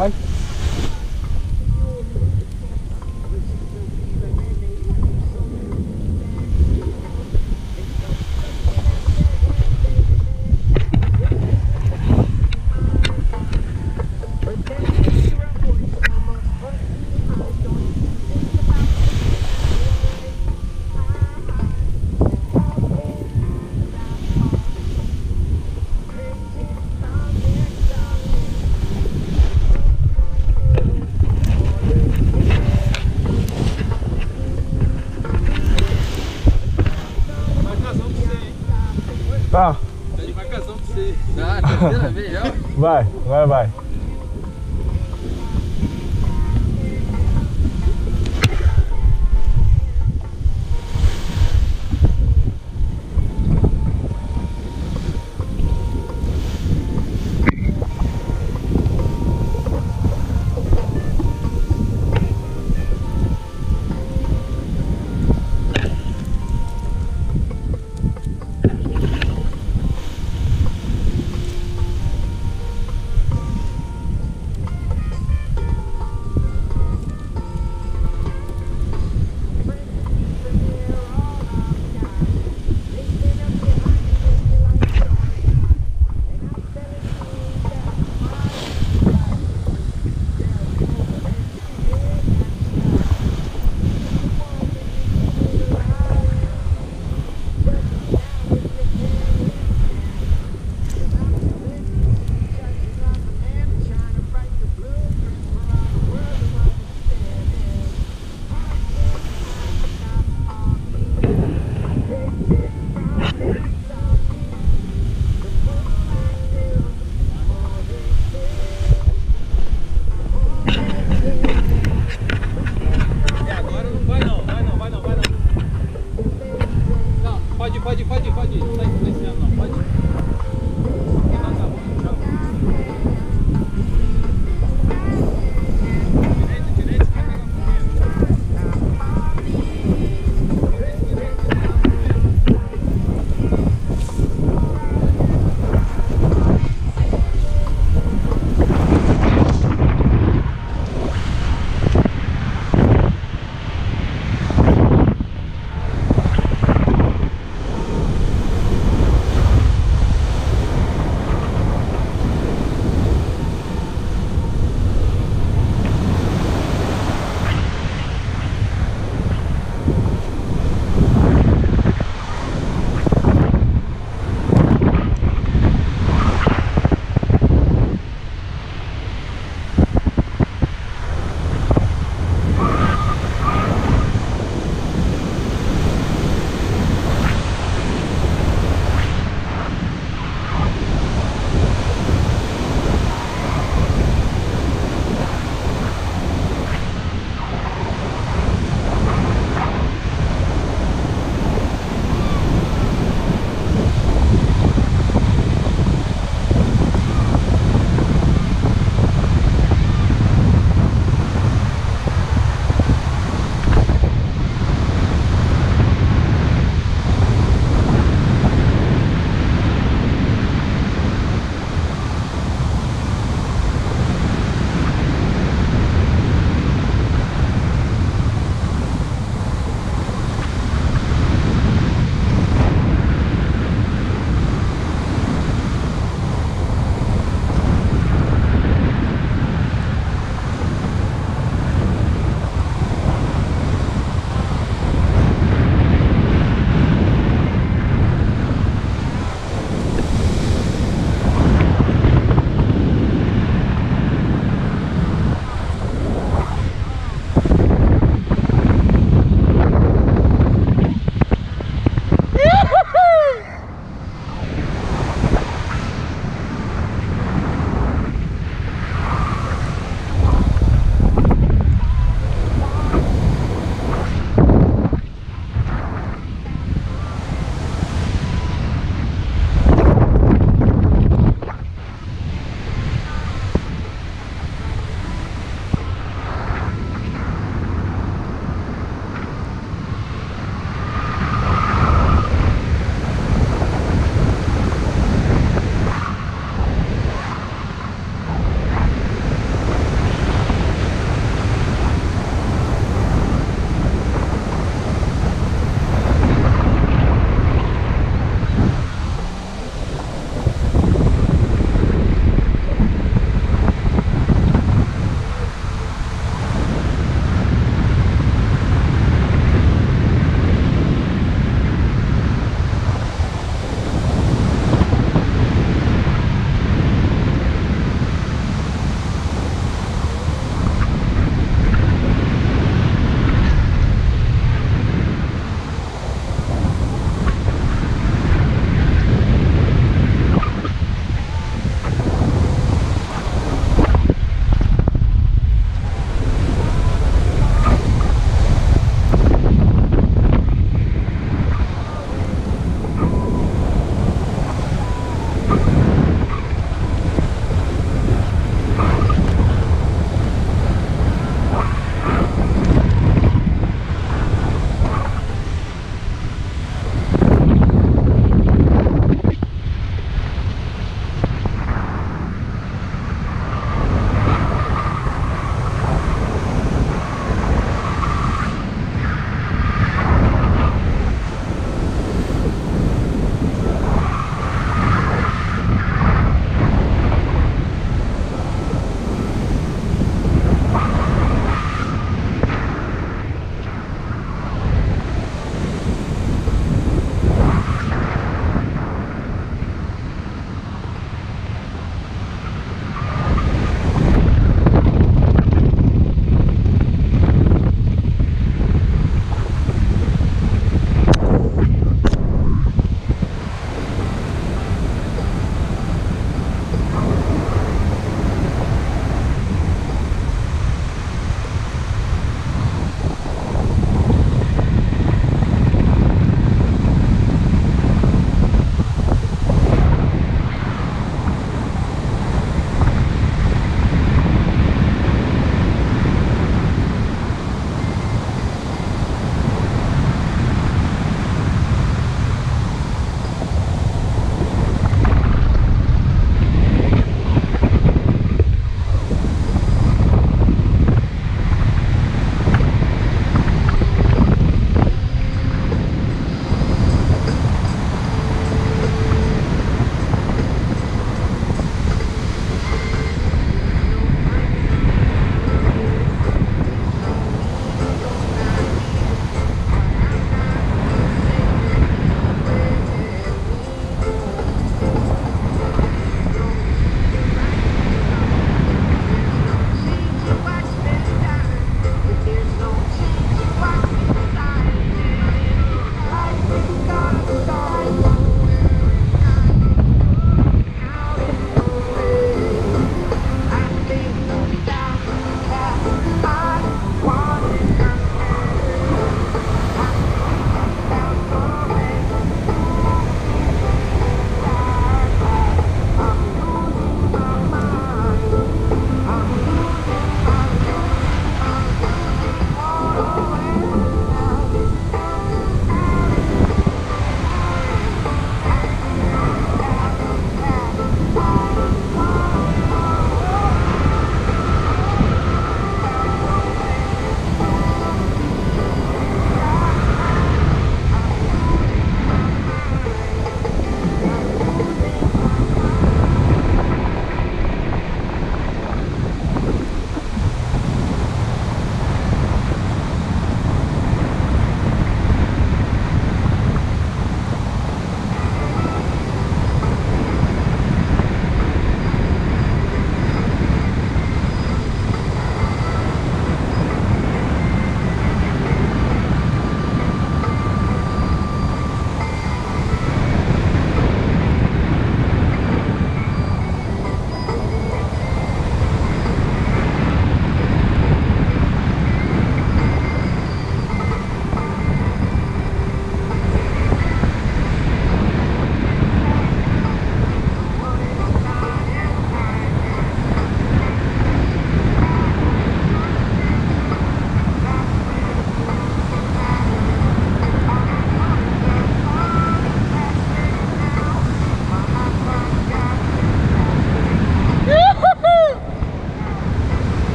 Hi. Tá, Tá de marcação pra você. Terceira vez já? vai, vai, vai.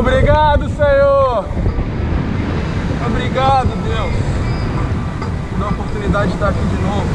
Obrigado, Senhor. Obrigado, Deus. Pela oportunidade de estar aqui de novo.